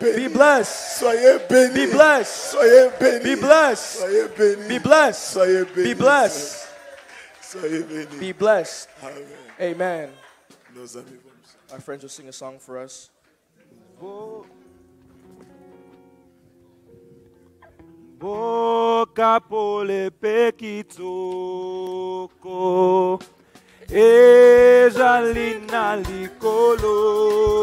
Be blessed. Soyez bénis. Be blessed. Soyez bénis. Be blessed. Soyez bénis. Be blessed. Soyez Be blessed. Soyez bénis. Be blessed. Amen. Amen. Nos amis Our friends will sing a song for us. boka pole pe kitoko ezali na likolo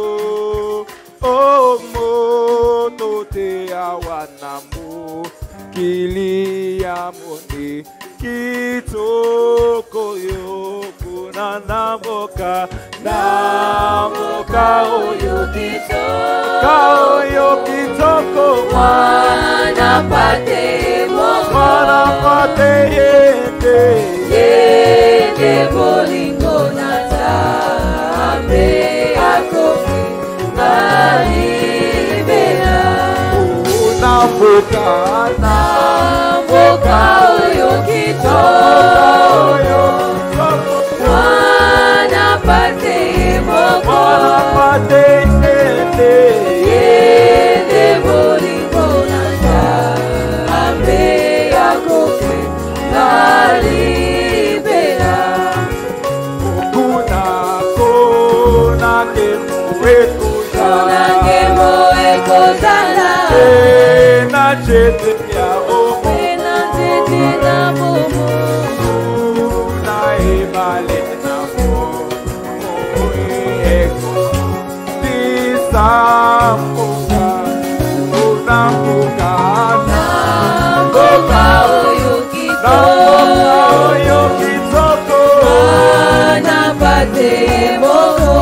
Kili ya mundi kitoko yoku na namoka namoka oyo kitoko. Oyo kitoko mwana pate mwana pate yete. buka tanah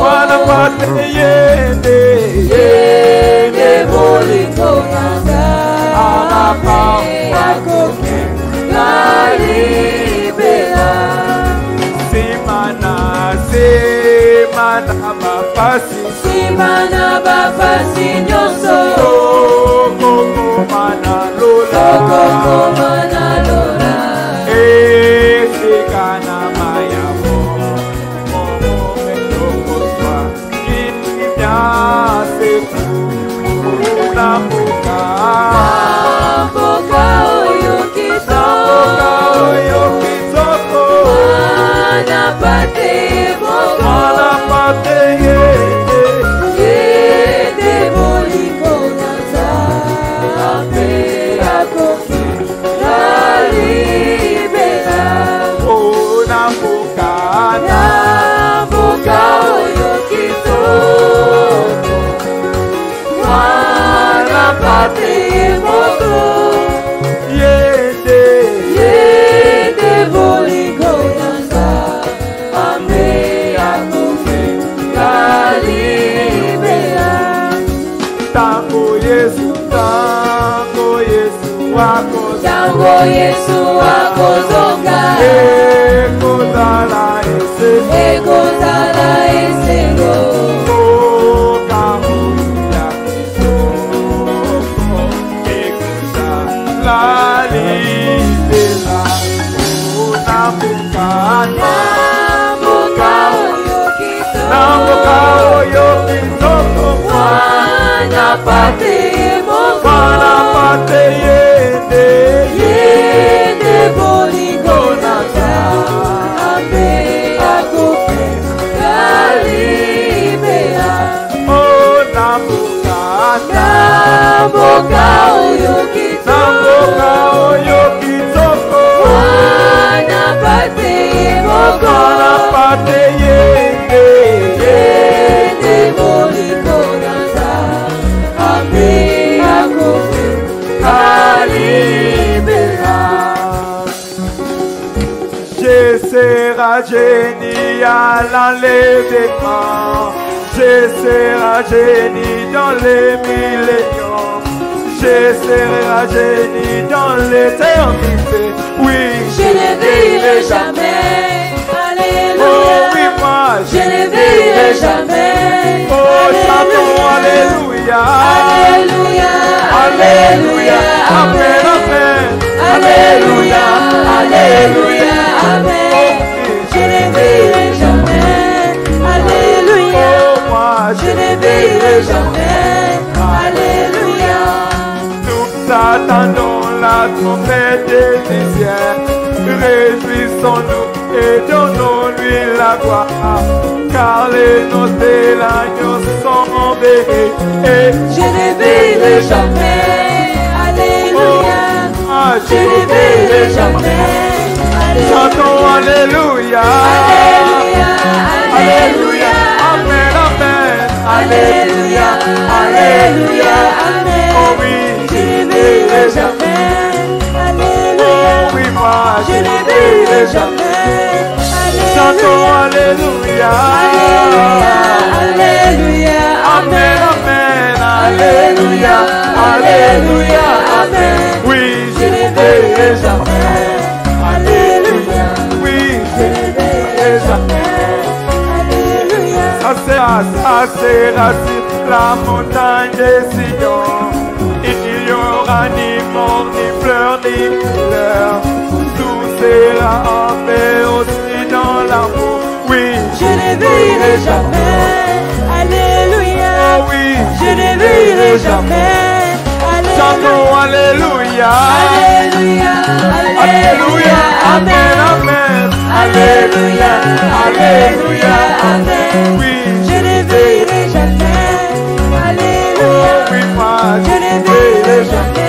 wana pate yende yende imana your soul. Jesús. Génie à l'enlèvement. Je serai génie dans les milléniums. Je serai génie dans l'éternité. Oui, Je ne veillerai jamais. Oh Alléluia. oui, moi, Je ne veillerai jamais. Oh, chantons Alléluia. Alléluia. Alléluia. Amen, amen. Alléluia. Alléluia. jamais. Alléluia. Nous attendons la trompette des cieux. Réjouissons-nous et donnons-lui la gloire. Car les noces de l'agneau sont bénies. Et je ne verrai jamais. Alléluia. Oh, je ne verrai jamais. Chantons Alléluia. Alléluia. Alléluia. Alléluia. Alléluia. Alléluia. Amen. Oh oui, Je ne verrai jamais. Alléluia. oh oui, moi, Je ne verrai jamais. Chantons Alléluia. Alléluia. Alléluia. Amen, Amen. amen. Alléluia. Alléluia. La montagne des Sion. Il n'y aura ni mort, ni pleurs, ni douleur. Tout sera en paix aussi dans l'amour. Oui, Je ne verrai jamais. Alléluia. oh oui, Je ne verrai jamais. chantons Alléluia. Alléluia. Alléluia, Amen, Amen. Alléluia. Alléluia. Amen. Oui, moi, Je ne jamais.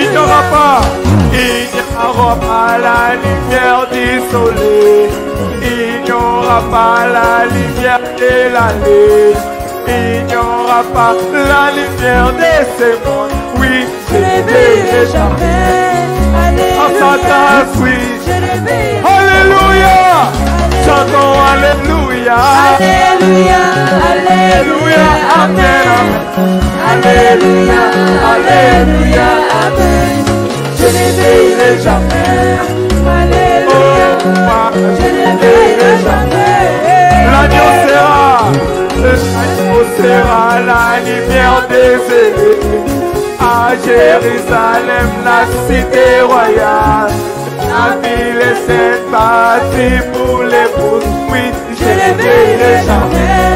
Il n'y aura pas, il n'y aura pas la lumière du soleil. Il n'y aura pas la lumière de la lune. Il n'y aura pas la lumière de ce monde. Oui, Je ne verrai jamais. En sa grâce, oui. Je ne verrai Alléluia. Alléluia. Alléluia, Alléluia, Amen. Alléluia, Alléluia, Amen. Je ne verrai jamais. Alléluia, Oh, je ne verrai jamais. L'agneau sera, l'agneau sera la lumière des élus. À Jérusalem, la cité royale. La ville est sainte, bâtie pour Oui, Je ne verrai jamais.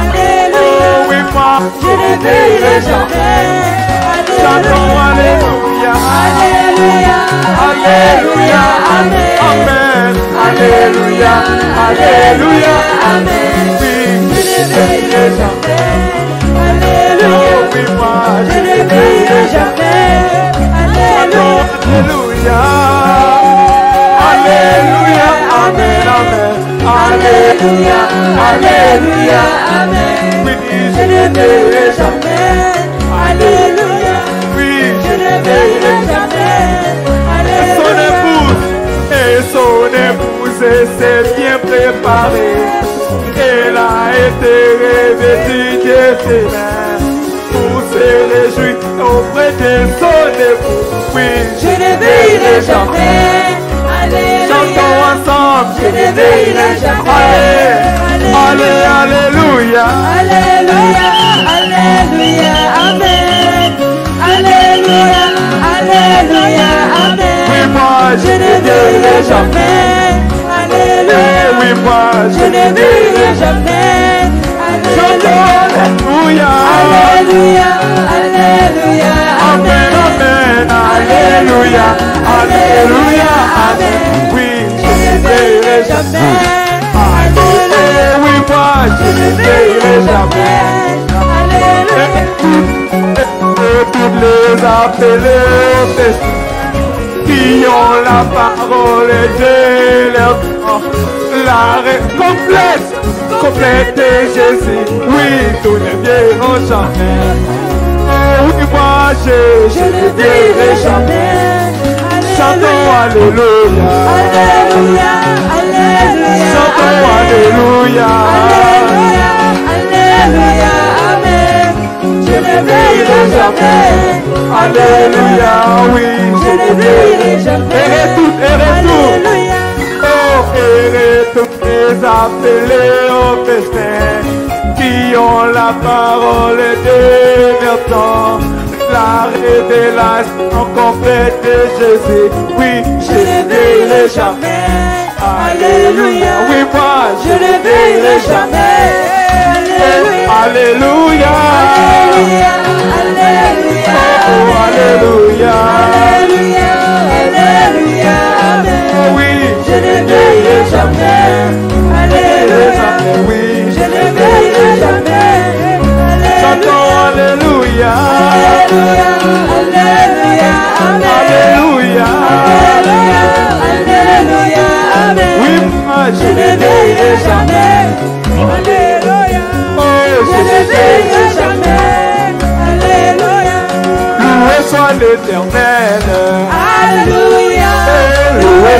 Alléluia, Oh oui, moi, je ne verrai jamais. chantons Alléluia. Alléluia. Alléluia, Amen. Amen. Alléluia, Alléluia, Amen. Oui, Je ne verrai jamais. oh Alléluia, oui, moi, je ne verrai jamais. Alléluia, Alléluia. Alléluia. Amen. Amen. Alléluia, Alléluia, Amen. Je ne verrai jamais. Alléluia, Oui, je ne verrai jamais. son Alléluia. épouse et son épouse s'est bien préparée. Elle a été revêtue de ses mains pour se réjouir auprès de son époux. Oui, Je ne verrai jamais. Chantons ensemble. Je ne verrai jamais. Allez, alléluia. Alléluia, Alléluia, Amen. Alléluia, Alléluia, Amen. Oui, moi, Je ne verrai jamais. Eh Alléluia. oui, moi, Je ne verrai jamais. Chantons alléluia. Alléluia, Alléluia, Amen, amen, alléluia, alléluia, amen. Oui, je ne verrai jamais. Alléluia. Oui, moi, je ne verrai jamais. Et toutes les appelés qui ont la parole de leur temps. La ré- complète, complète Jésus. Oui, tous les verront jamais. Oui, moi, je, Je ne jamais. Chantons Alléluia. Alléluia, Alléluia. Chantons Alléluia. Alléluia, Alléluia, Amen. Je ne jamais. Alléluia, oui. Je ne verrai jamais. Et retourne, et. Oh, et tous les appelés au festin la parole temps. La révélation complète de Jésus. Oui, Je ne verrai jamais. Alléluia. Oui, moi, Je ne verrai jamais. Alléluia. Alléluia. Alléluia.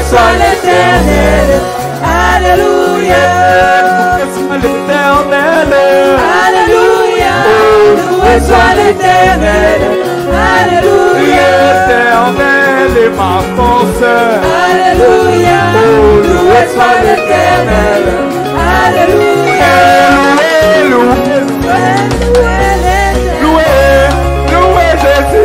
soit l'éternel. Alléluia. l'éternel. Alléluia. Loué soit l'éternel. Alléluia. L'éternel est ma force. Alléluia. Loué soit l'éternel. Alléluia. Loué, loué, loué Jésus.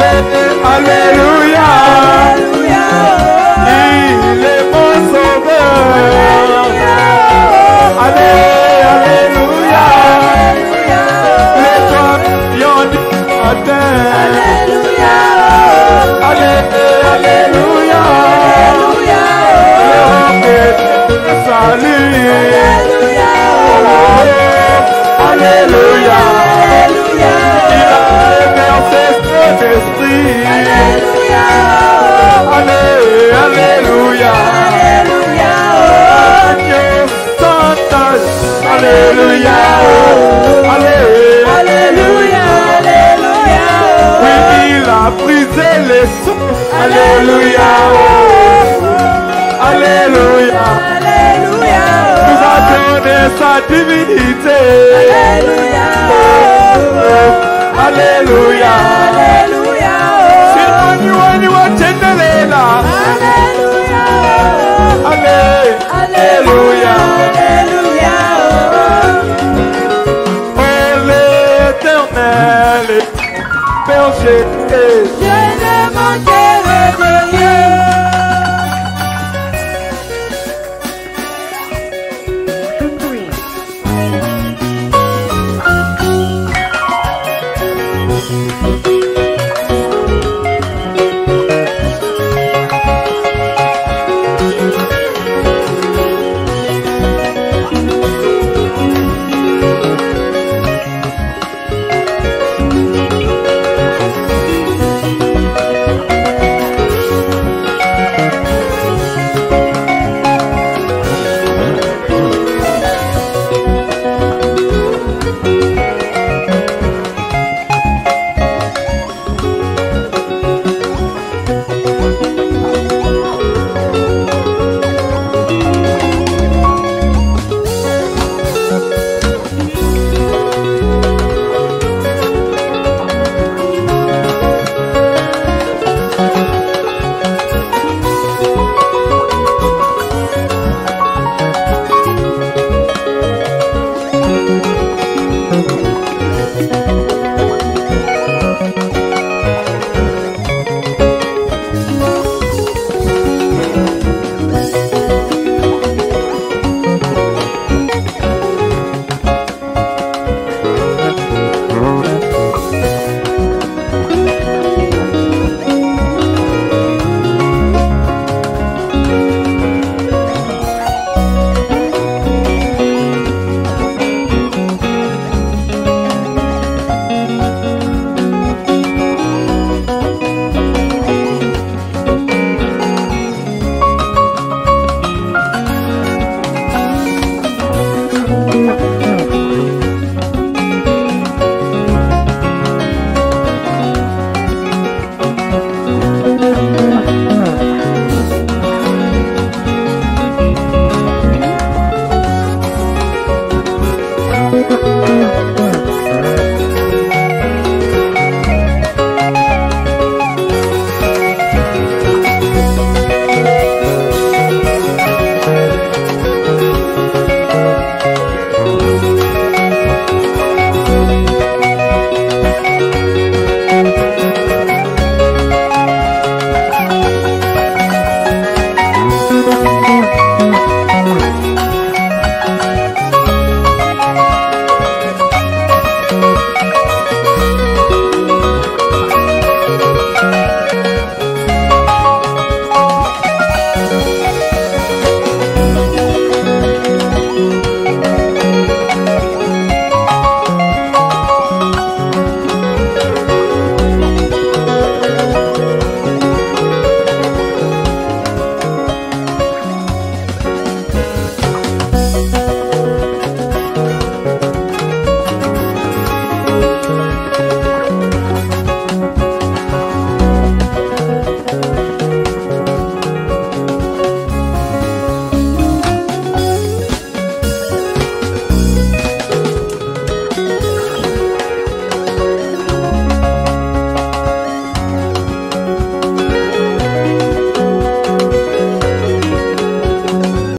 Hallelujah. Hallelujah. Alléluia. Alléluia. Alléluia. Oui, il a brisé les sons. Alléluia. Alléluia. Alléluia. Nous a sa divinité. Alléluia. Alléluia. Alléluia. Alléluia. Alléluia. Alléluia.